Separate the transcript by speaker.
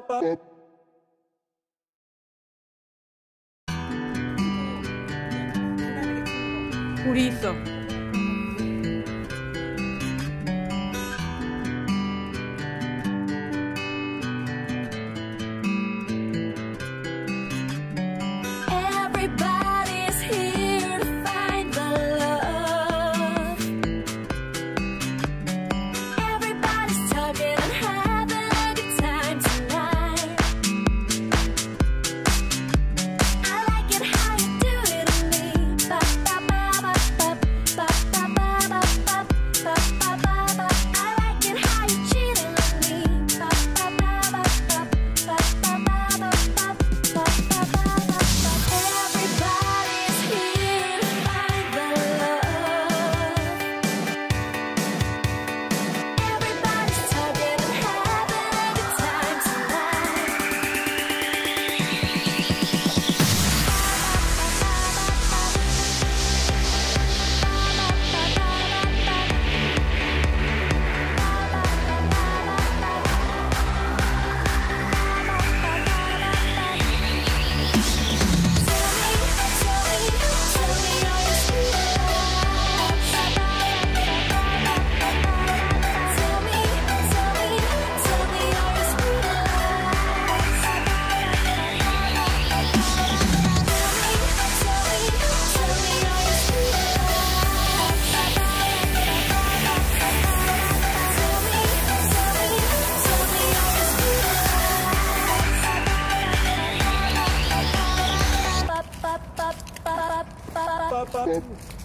Speaker 1: papa. Stop.